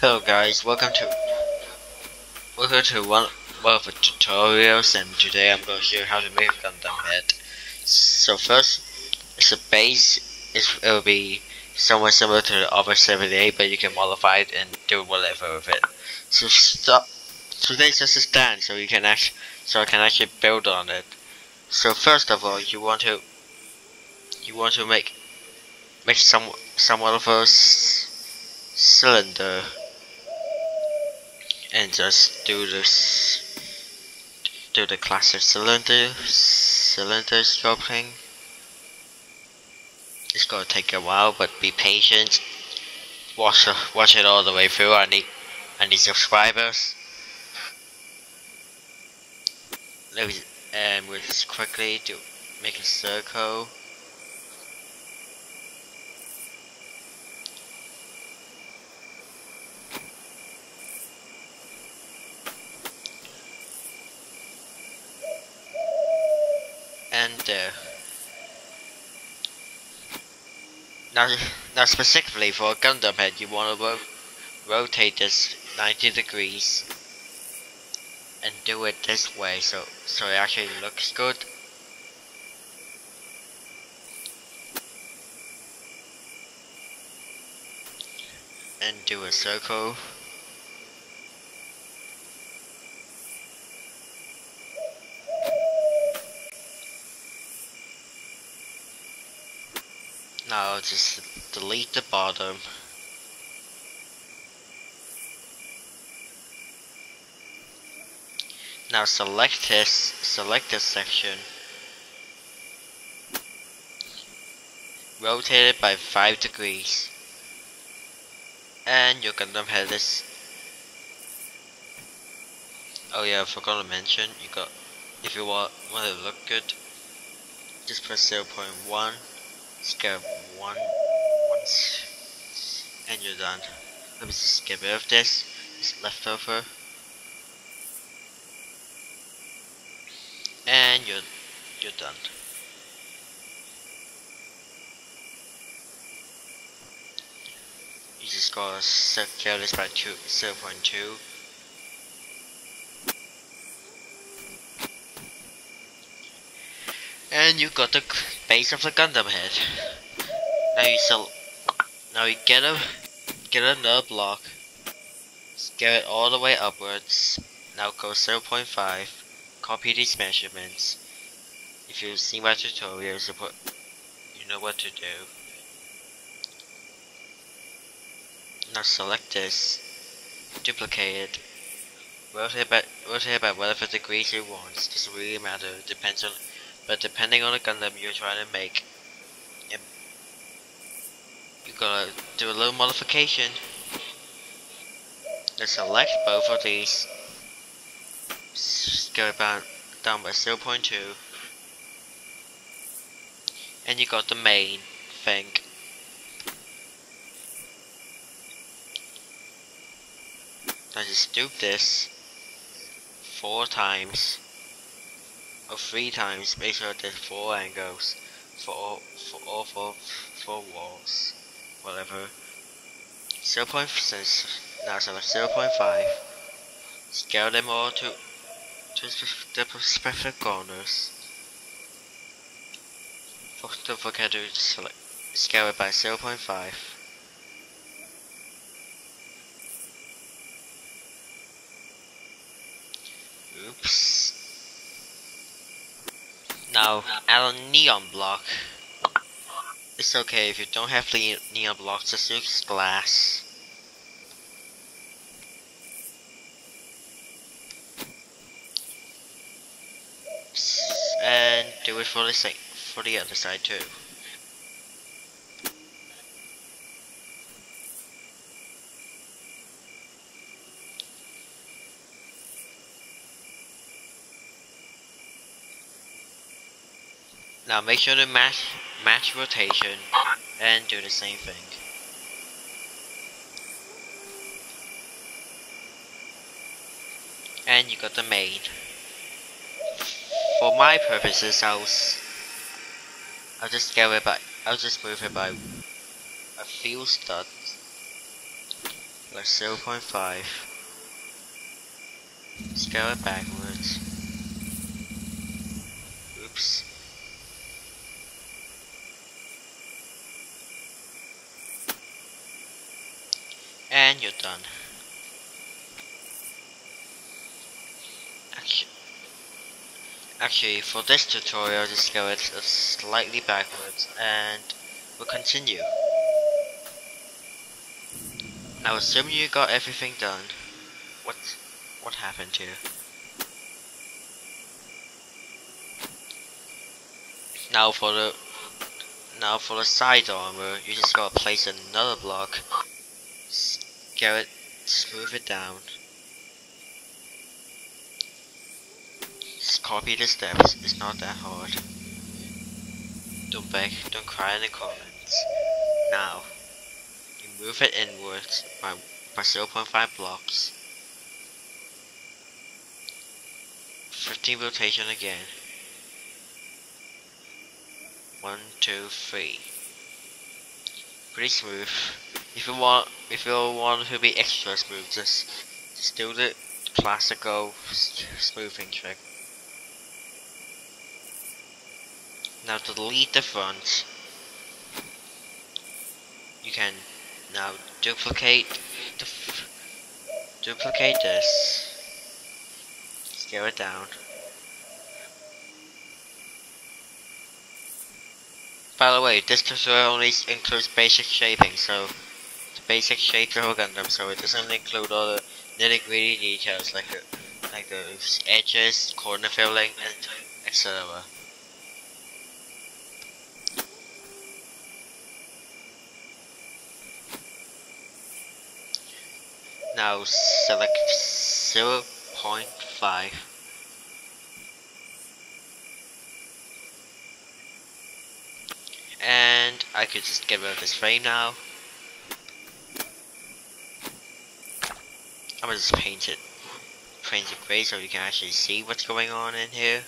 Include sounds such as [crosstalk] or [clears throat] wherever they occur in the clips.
Hello guys, welcome to welcome to one one of the tutorials and today I'm going to show you how to make a Gundam head. So first, it's a base, it will be somewhat similar to the RX-78 but you can modify it and do whatever with it. So stop, today's just a stand so you can actually, so I can actually build on it. So first of all you want to, you want to make, make some, somewhat of a cylinder and just do this do the classic cylinder cylinder sculpting it's gonna take a while but be patient. Watch watch it all the way through. I need I need subscribers. Let me and we'll just quickly do make a circle uh, now, now specifically for a Gundam head, you want to ro rotate this 90 degrees and do it this way, so so it actually looks good. And do a circle. Now just delete the bottom. Now select this, select this section. Rotate it by 5 degrees. And you're gonna have this. Oh yeah, I forgot to mention, you got, if you want, want it to look good, just press 0.1 skip one once and you're done. Let me just get rid of this. It's leftover. And you're you're done. You just gotta scale this by two, 0.2 And you got the base of the Gundam head. Now you sell. Now you get a get another block. Scale it all the way upwards. Now go 0.5. Copy these measurements. If you've seen my tutorials, you know what to do. Now select this. Duplicate it. Rotate by rotate by whatever degrees you want. Doesn't really matter. Depends on but depending on the Gundam you're trying to make, you gotta do a little modification. Let's select both of these, go about down by 0.2, and you got the main thing. Now just do this four times or three times, make sure there's four angles for all, for all four, four walls, whatever. 0 0.6, now select 0 0.5, scale them all to, to the specific corners. Don't forget to select, scale it by 0 0.5. Oops. Now, add a neon block. It's okay if you don't have the neon block, just use glass. And do it for the same for the other side too. Now make sure to match, match rotation and do the same thing. And you got the main. For my purposes, I'll, I'll just scale it by, I'll just move it by a few studs. like 0.5. Scale it backwards. You're done. actually, for this tutorial, the skeleton is slightly backwards, and we'll continue. Now assume you got everything done. What what happened here? Now for the now for the side armor, you just gotta place another block scale it, smooth it down. Just copy the steps, it's not that hard. Don't beg, don't cry in the comments. Now, you move it inwards by, by 0.5 blocks. 15 rotation again. One, two, three. Pretty smooth. If you want, if you want to be extra smooth, just, just do the classical smoothing trick. Now to delete the front, you can now duplicate the duplicate this, scale it down. By the way, this tutorial only includes basic shaping, so basic shape of a Gundam, so it doesn't include all the nitty gritty details like the, like the edges, corner filling, etc. Now select 0 0.5. And I could just get rid of this frame now. I'm gonna just paint it paint it gray so you can actually see what's going on in here.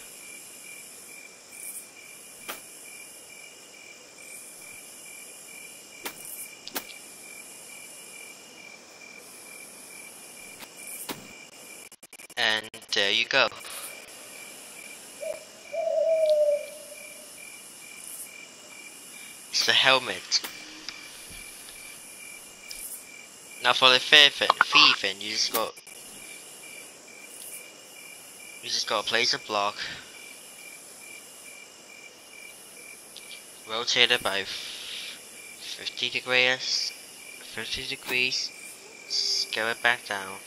And there you go. It's the helmet. Now for the V-fin, you just got you just gotta place a block, rotate it by 50 degrees, 50 degrees, scale it back down.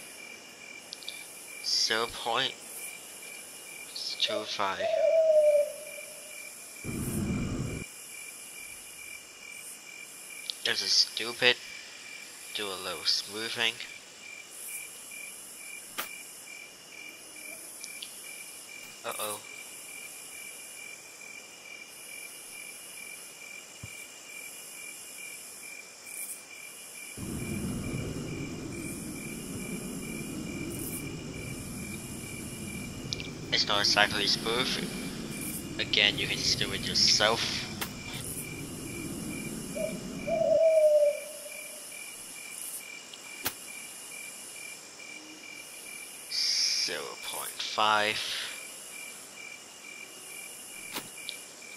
0 0.25 There's a stupid do a little smoothing uh oh It's not exactly smooth. Again, you can just do it yourself. Zero point five.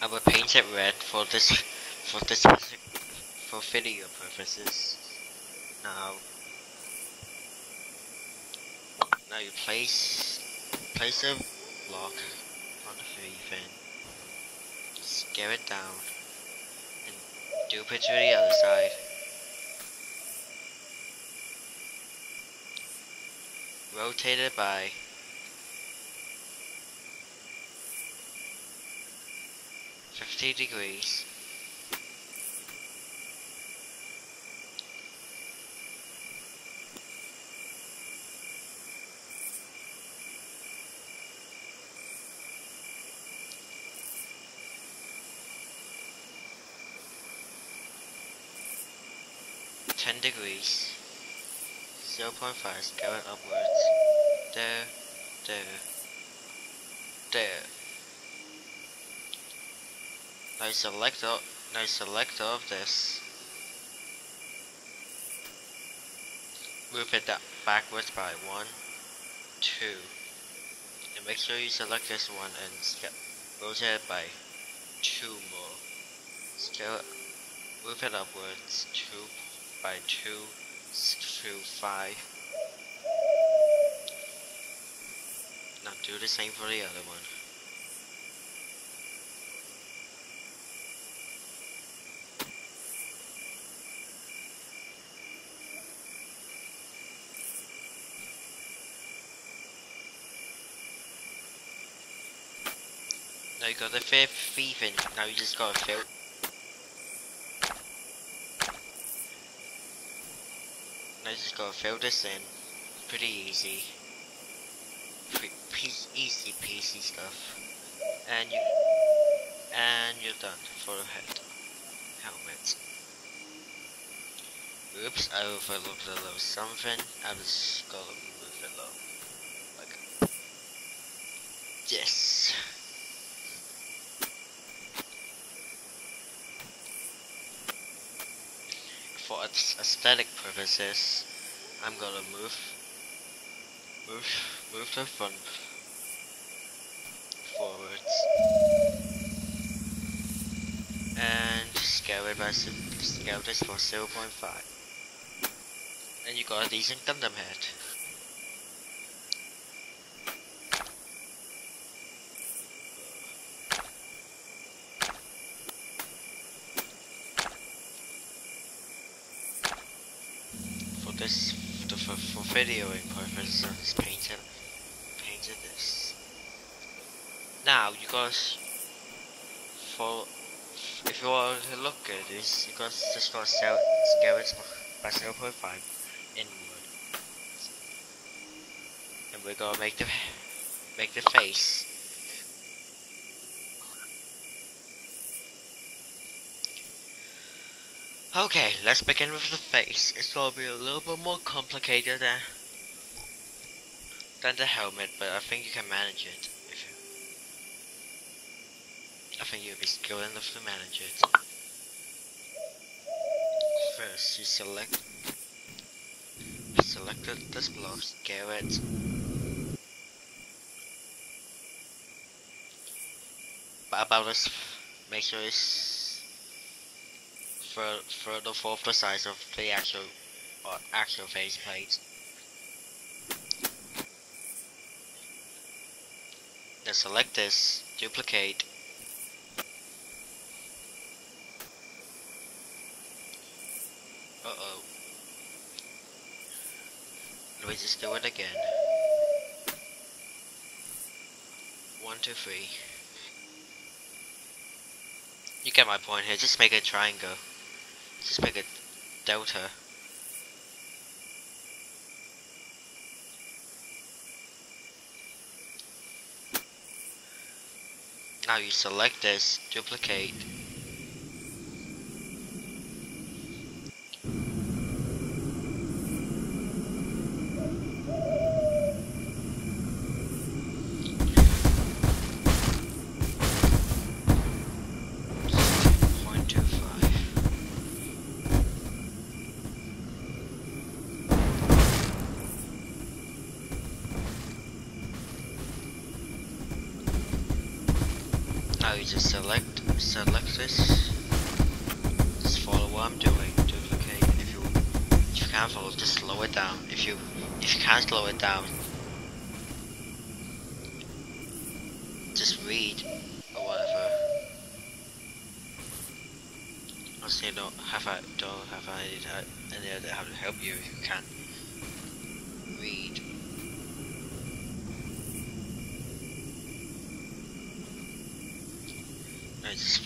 I will paint it red for this for this for video purposes. Now, now you place place a block on the fin, scale it down, and dupe it to the other side. Rotate it by fifty degrees. Ten degrees. 0 0.5 going upwards. There, there, there. Now select all, now select of this. move it that backwards by one, two. And make sure you select this one and rotate it by two more. Scale move it upwards two by two to five. Now do the same for the other one. Got the fifth V-fin, now you just gotta fill Now you just gotta fill this in. Pretty easy. Pretty easy peasy stuff. And you and you're done for the head. Helmet. Oops, I overlooked a little something. I was gonna move it low. Like yes. for aesthetic purposes, I'm gonna move, move, move the front forwards, and scale it by scale this for 0.5, and you got a decent Gundam head. this for, for, for videoing purposes painted painted this. Now you guys for if you want to look good is you guys just gotta scale scale it by 0.5 inward. And we're gonna make the make the face Okay, let's begin with the face. It's gonna be a little bit more complicated than, than the helmet, but I think you can manage it. You, I think you'll be skilled enough to manage it. First, you select select this block, scale it. But about this, make sure it's for for the fourth the size of the actual uh, actual faceplate. Then select this, duplicate. Uh oh. Let me just do it again. One, two, three. You get my point here, just make a triangle. Just make a delta. Now you select this, duplicate, now you just select select this just follow what I'm doing duplicate if you if you can't follow just slow it down if you if you can't slow it down just read or whatever I'll say don't have I don't have I any other how to help you if you can't read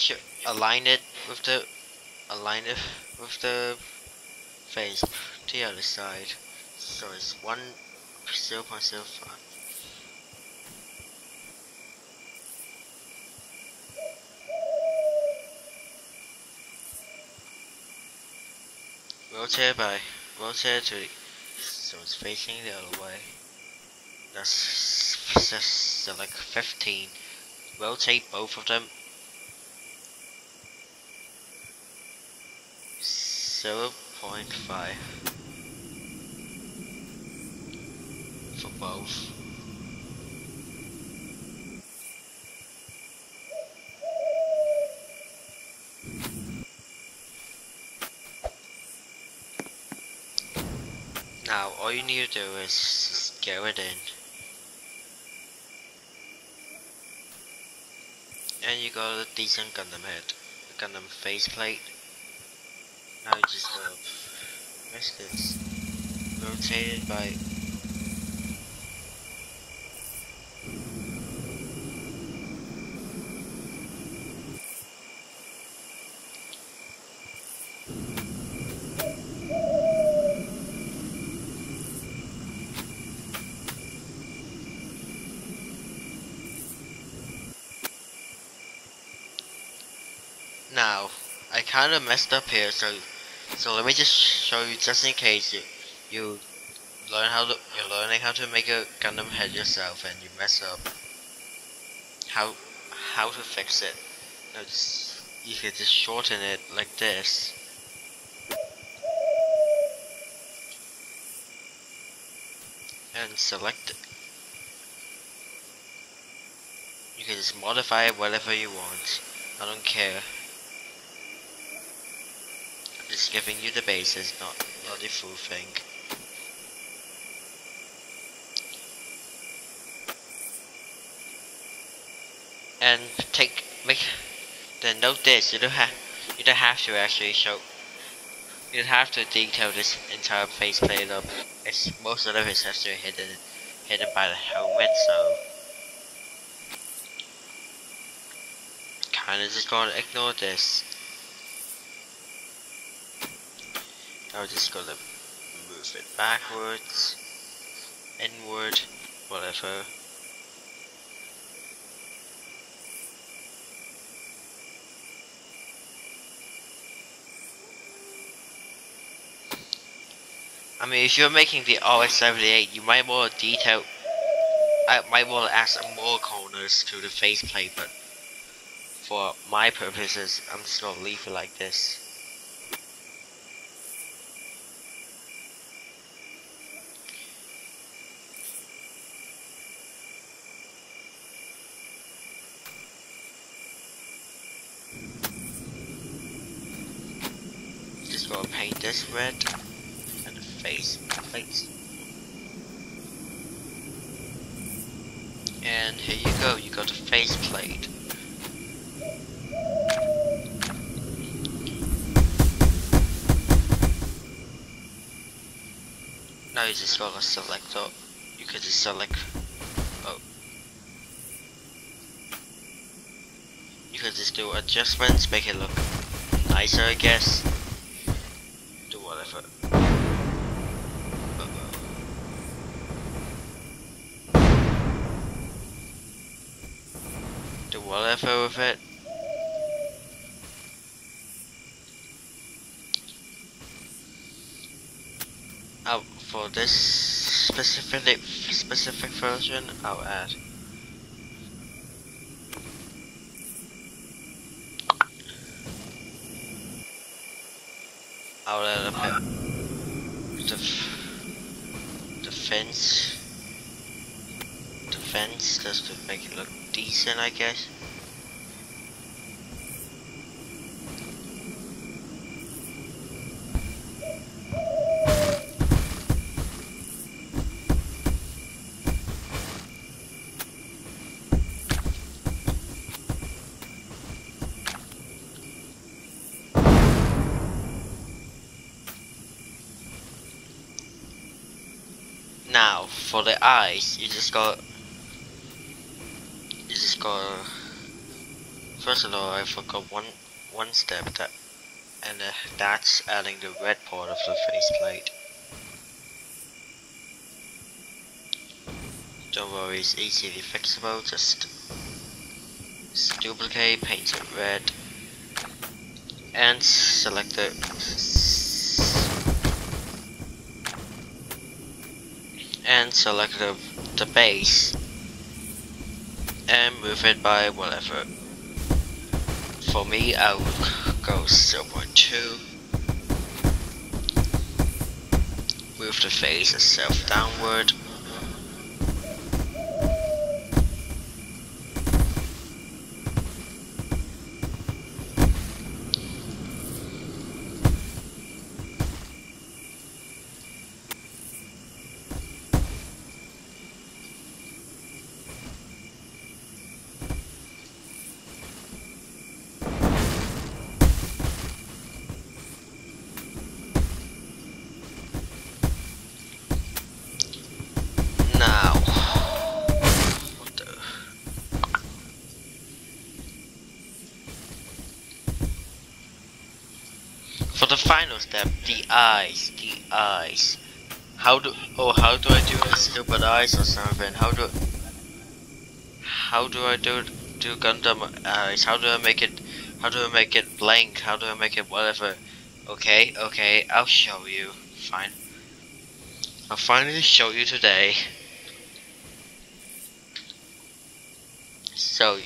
make sure align it with the align it with the face to the other side. So it's one zero point zero five. Rotate by rotate to so it's facing the other way. That's, that's like 15. Rotate both of them. 0 0.5 for both. Now all you need to do is just get it in. And you got a decent Gundam head, Gundam faceplate. Now just go, this? Rotated by Now, I kind of messed up here, so so let me just show you, just in case you you learn how to you're learning how to make a Gundam head yourself and you mess up. How how to fix it? No, just, you could just shorten it like this. And select it. You can just modify it whatever you want. I don't care giving you the basis, not, not the full thing. And take, make, then note this, you don't have, you don't have to actually show, you don't have to detail this entire faceplate up. It's, most of it is actually hidden, hidden by the helmet, so. Kinda just gonna ignore this. We're just gonna move it backwards, inward, whatever. I mean, if you're making the RX-78, you might want to detail, I might want to add some more corners to the faceplate, but for my purposes, I'm just gonna leave it like this. gonna paint this red and the face plate. And here you go, you got a face plate. Now you just gotta select. You could just select oh. You could just do adjustments, make it look nicer I guess. With it. Oh, for this specific specific version, I'll add. I'll add a bit the the fence the fence just to make it look decent, I guess. Now, for the eyes, you just got you just got first of all I forgot one one step that and uh, that's adding the red part of the faceplate. Don't worry, it's easily fixable, just duplicate, paint it red, and select the select the, the base and move it by whatever. For me, I'll go 0.2. Move the face itself downward. For the final step, the eyes, the eyes. How do, oh, how do I do a stupid eyes or something? How do, how do I do, do Gundam eyes? How do I make it, how do I make it blank? How do I make it whatever? Okay, okay, I'll show you. Fine. I'll finally show you today. So,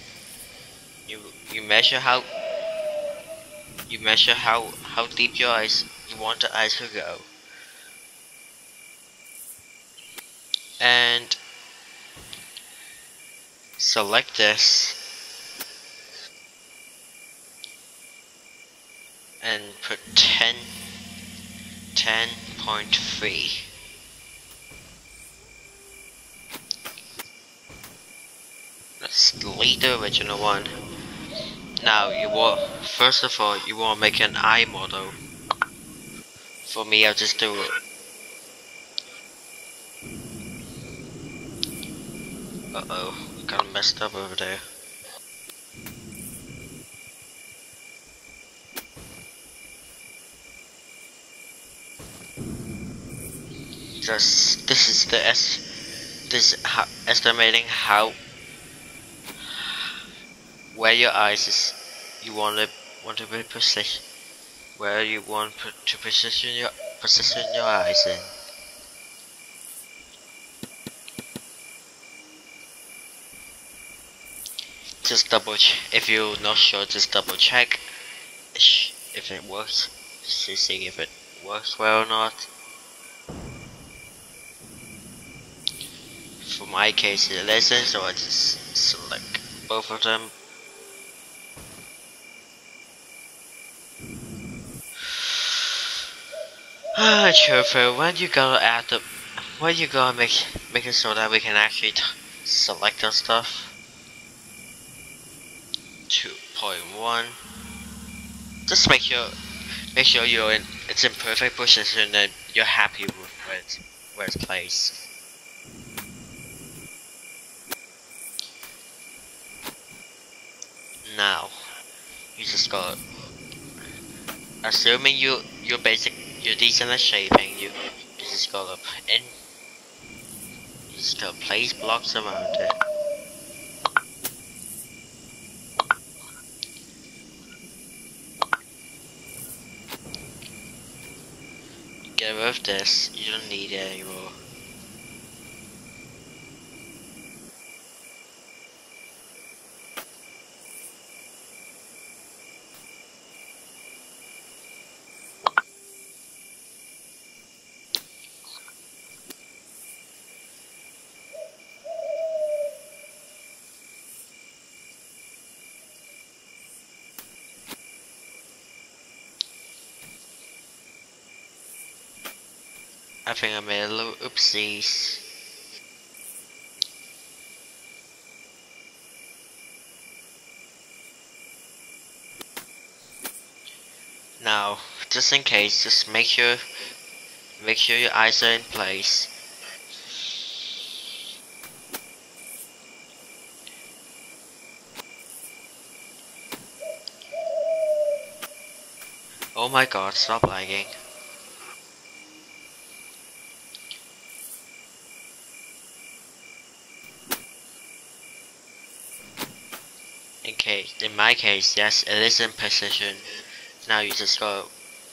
you, you measure how you measure how, how deep your eyes you want the eyes to go. And select this and put 10 10.3 let's delete the original one now you want, first of all, you want to make an eye model. For me, I'll just do it. Uh oh, kinda messed up over there. Just this is the s this how, estimating how where your eyes is you want to want to be position where you want to position your position your eyes in. Just double if you're not sure. Just double check if it works. To see if it works well or not. For my case, it isn't, so I just select both of them Ah, Chauffeur, when you gonna add the, when you gonna make it so that we can actually select our stuff? 2.1. Just make sure, make sure you're in, it's in perfect position and you're happy with where it's, where it's placed. Now, you just got, assuming you, your basic you're decent at shaping, you, you just gotta put in, you just gotta place blocks around it. Get rid of this, you don't need it anymore. I think I made a little oopsies. Now, just in case, just make sure make sure your eyes are in place. Oh my god, stop lagging. In my case, yes, it is in position. Now you just go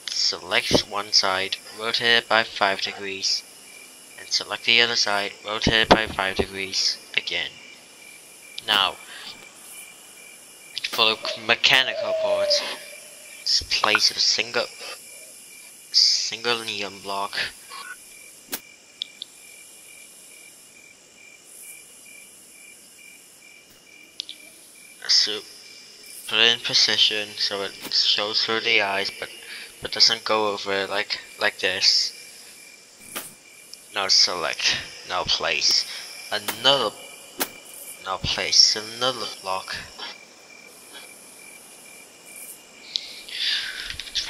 select one side, rotate it by 5 degrees, and select the other side, rotate it by 5 degrees again. Now, for the mechanical parts, place a single single neon block so put it in position so it shows through the eyes but but doesn't go over like like this now select now place another now place another block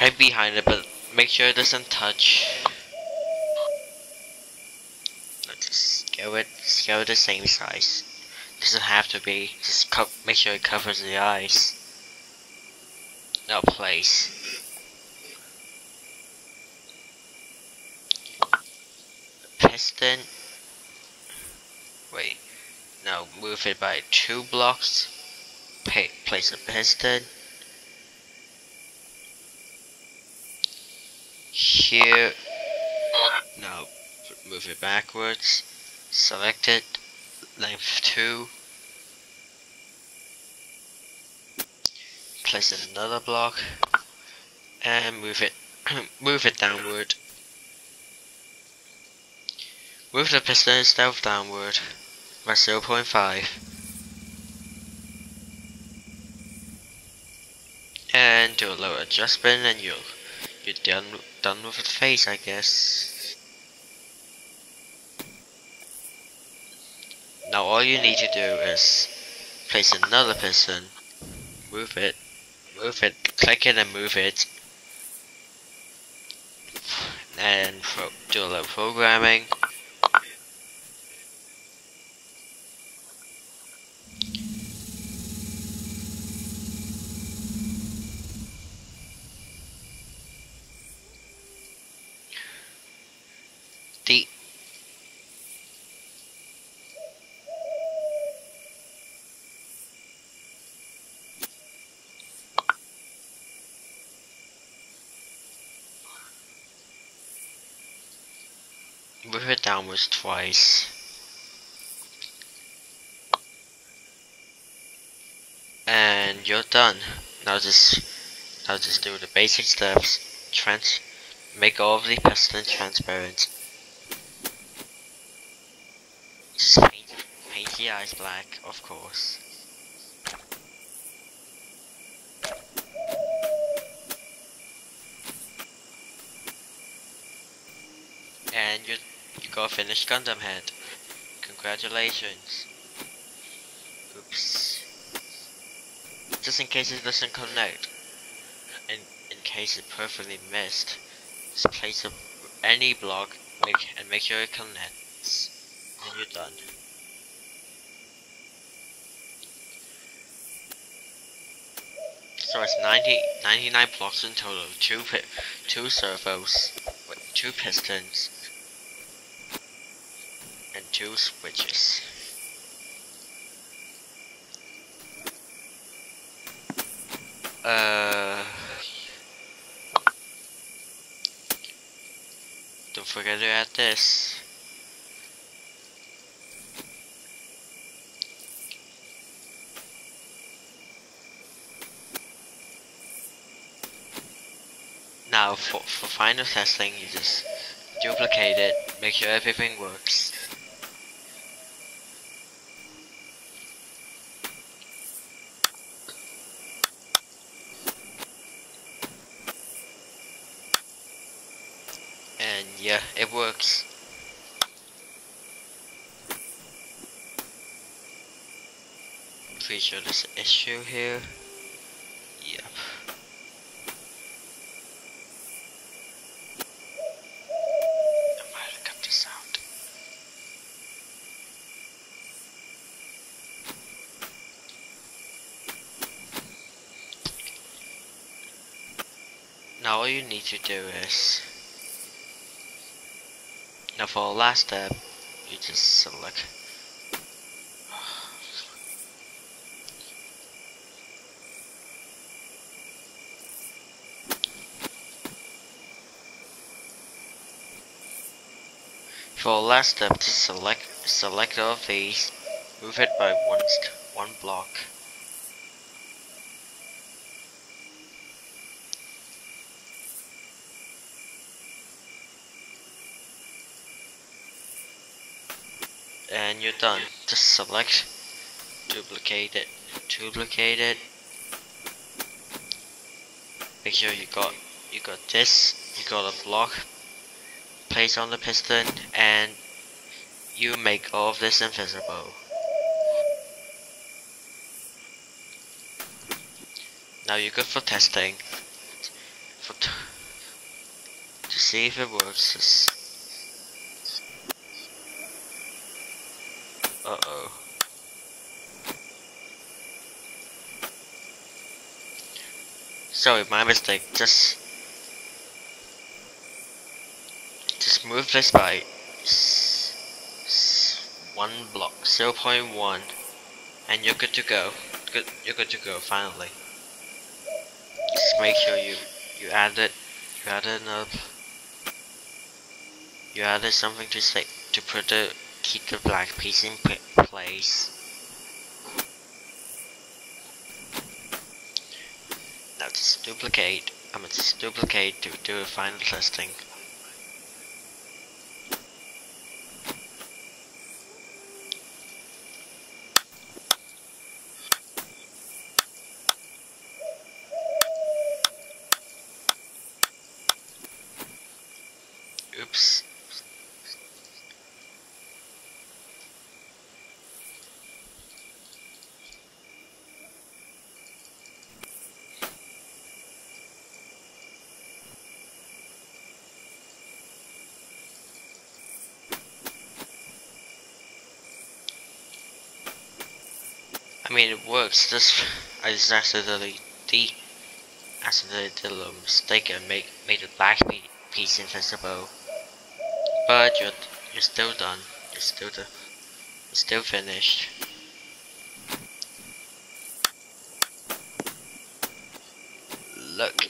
right behind it, but make sure it doesn't touch. Scale it, scale it the same size. Doesn't have to be, just make sure it covers the eyes. Now place. Piston. Wait. Now move it by two blocks. place a piston. here now move it backwards select it length 2 place another block and move it [clears throat] move it downward move the piston itself downward by 0.5 and do a low adjustment and you'll you're done done with the face, I guess. Now all you need to do is place another piston, move it, move it, click it and move it, and do a little programming. Move it downwards twice. And you're done. Now just now just do the basic steps trans make all of the pistons transparent. Paint, paint the eyes black, of course. And you, you got a finished Gundam head. Congratulations. Oops. Just in case it doesn't connect. And in case it perfectly missed, just place a, any block make, and make sure it connects and you're done. So it's 90, 99 blocks in total, two, two servos, two pistons, two switches. Uh, don't forget to add this. Now for, for final testing, you just duplicate it, make sure everything works. And yeah, it works. An issue here. Yep. now all you need to do is now for the last step you just select For last step, just select select all of these, move it by one one block. and you're done. Just select, duplicate it, duplicate it. Make sure you got you got this, you got a block, place on the piston, and you make all of this invisible. Now you're good for testing. For to see if it works. Uh-oh. Sorry, my mistake. Just... Move this by... One block, 0 0.1. And you're good to go. Good, you're good to go, finally. Just make sure you, you add it, you added up. You added something to say, to put the keep the black piece in place. Now just duplicate, I'm just duplicate to do a final testing. Oops. I mean, it works. This I just accidentally de accidentally did a little mistake and make made the black piece invisible. But you're you're still done. You're still you're still finished. Look.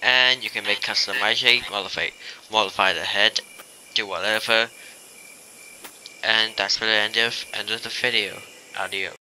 And you can make customize shape, modify modify the head, do whatever and that's for the end of end of the video. Adios.